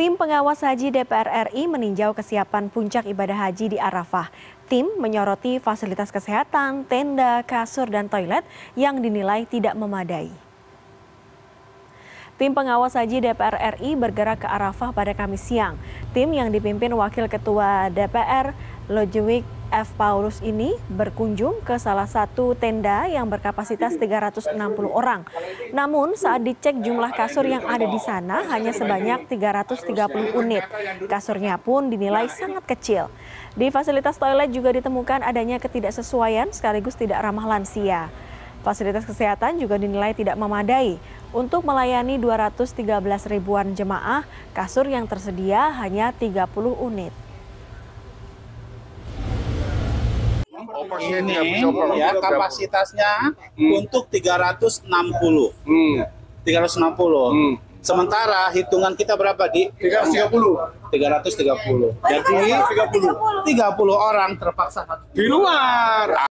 Tim pengawas haji DPR RI meninjau kesiapan puncak ibadah haji di Arafah. Tim menyoroti fasilitas kesehatan, tenda, kasur, dan toilet yang dinilai tidak memadai. Tim pengawas haji DPR RI bergerak ke Arafah pada Kamis siang. Tim yang dipimpin Wakil Ketua DPR Lojewik F. Paulus ini berkunjung ke salah satu tenda yang berkapasitas 360 orang. Namun saat dicek jumlah kasur yang ada di sana hanya sebanyak 330 unit. Kasurnya pun dinilai sangat kecil. Di fasilitas toilet juga ditemukan adanya ketidaksesuaian sekaligus tidak ramah lansia. Fasilitas kesehatan juga dinilai tidak memadai. Untuk melayani 213 ribuan jemaah, kasur yang tersedia hanya 30 unit. Ini ya kapasitasnya hmm. untuk 360. Hmm. 360. Hmm. Sementara hitungan kita berapa di? 330. 330. Jadi 30. 30 orang terpaksa di luar.